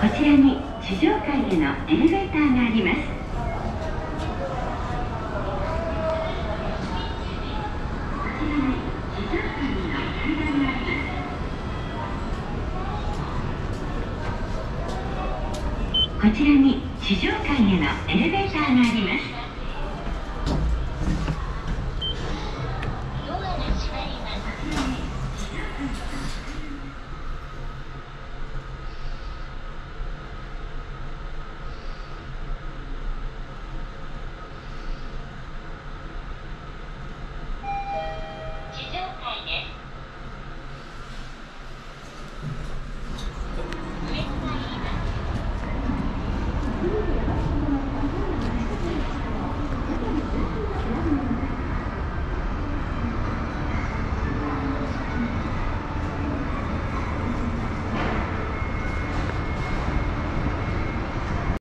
こちらに地上階へのエレベーターがあります。こちらに地上階へのエレベーターがあります。